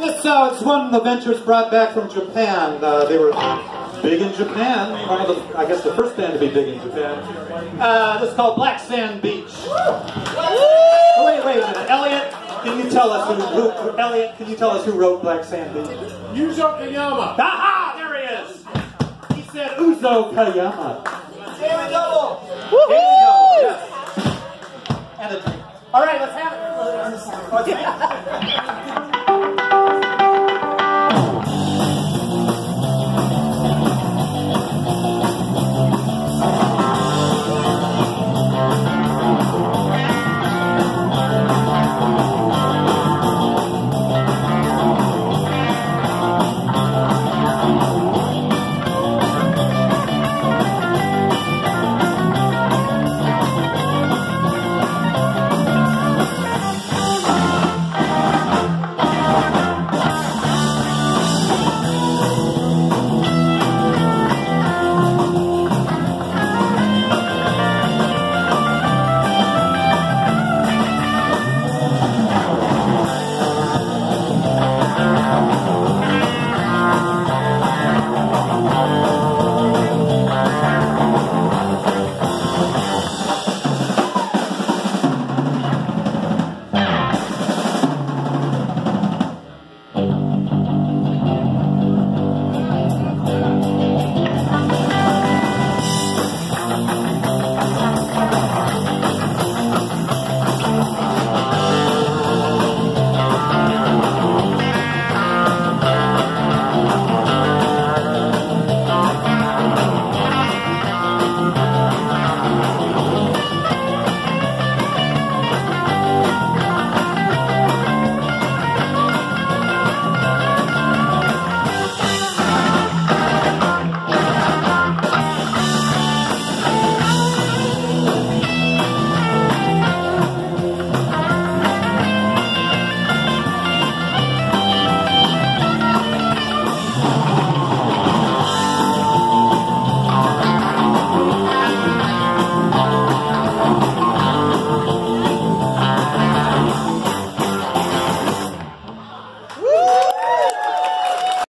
This uh, it's one of the ventures brought back from Japan. Uh, they were big in Japan. One of the, I guess, the first band to be big in Japan. Uh, this is called Black Sand Beach. Oh, wait, wait a minute, Elliot. Can you tell us who, who Elliot? Can you tell us who wrote Black Sand Beach? Yuzo Kayama. Aha! There he is. He said Uzo Kayama. Daily Double. Here we go. Yes. And a drink. All right, let's have it. Let's have it.